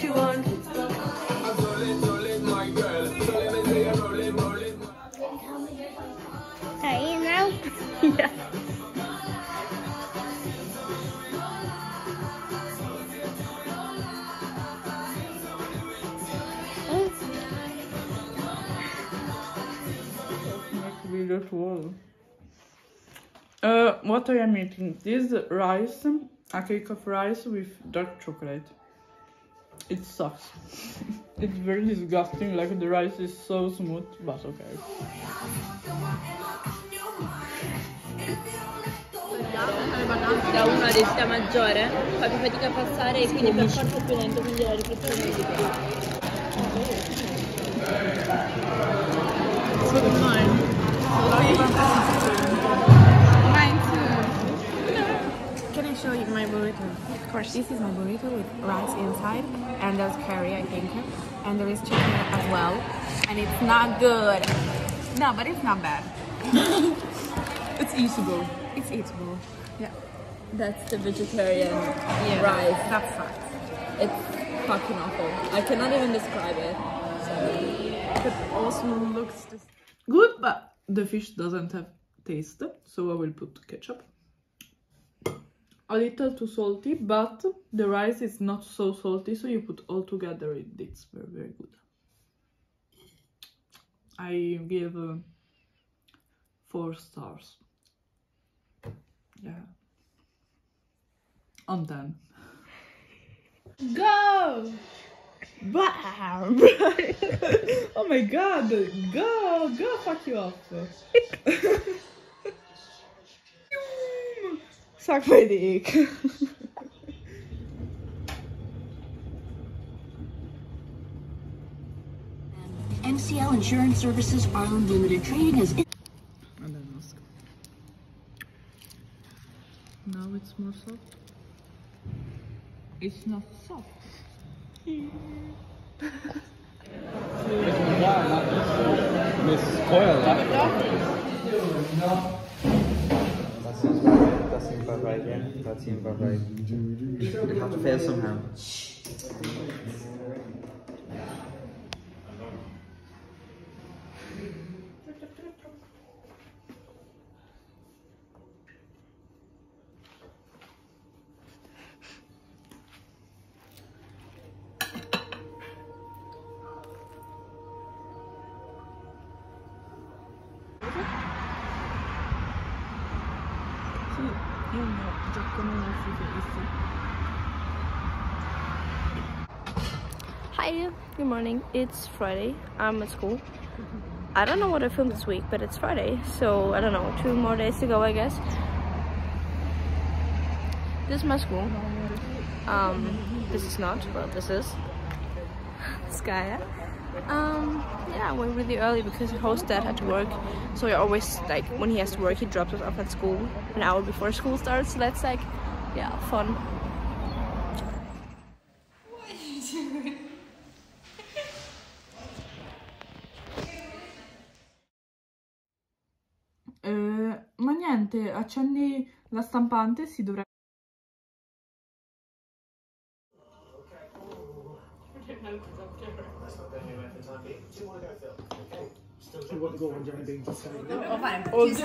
what you want. I'm Are you now? yeah. Uh, what I am eating? This rice, a cake of rice with dark chocolate. It sucks. it's very disgusting, like the rice is so smooth, but okay. Da una densità maggiore fa più fatica a passare e quindi per forza più lento, quindi la riflessione è di più. My burrito? Of course. This is my burrito with rice inside, and there's curry, I think, and there is chicken as well. And it's not good. No, but it's not bad. It's eatable. It's eatable. Yeah. That's the vegetarian Yeah, rice. That's fact. It's fucking awful. I cannot even describe it. It also looks good, but the fish doesn't have taste, so I will put ketchup. A little too salty, but the rice is not so salty, so you put all together, it, it's very, very good. I give uh, four stars. Yeah. On 10. Go! Bam! oh my god! Go! Go fuck you off! Suck my dick! MCL Insurance Services Ireland Limited Trading has And then ask. Now it's more soft. It's not soft. Miss Coyle, that, that seems about right. Seems about right, yeah. That seems about right. You have to fail somehow. No, giocano sui face. Hi, good morning. It's Friday. I'm at school. I don't know what I filmed this week, but it's Friday, so I don't know, two more days to go, I guess. This is my school. Um, this is not, well, this is Skya. Um, yeah, went really early because host dad had to work, so he always like when he has to work, he drops us off at school an hour before school starts. So that's like, yeah, fun. Eh, ma niente, accendi la stampante, si dovrebbe...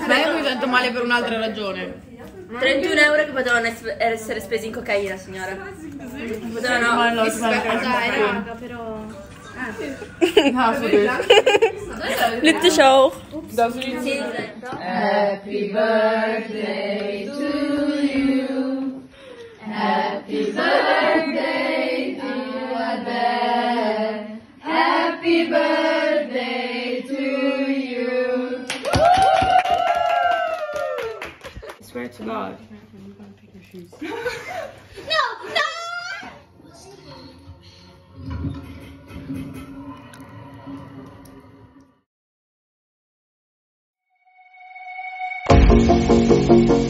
Ma io mi sento male per un'altra ragione. 31 euro che potevano es- essere spesi in cocaina, signora. Potevano... No, dai, raga, però... No, sì, Lite show. swear to God. Thank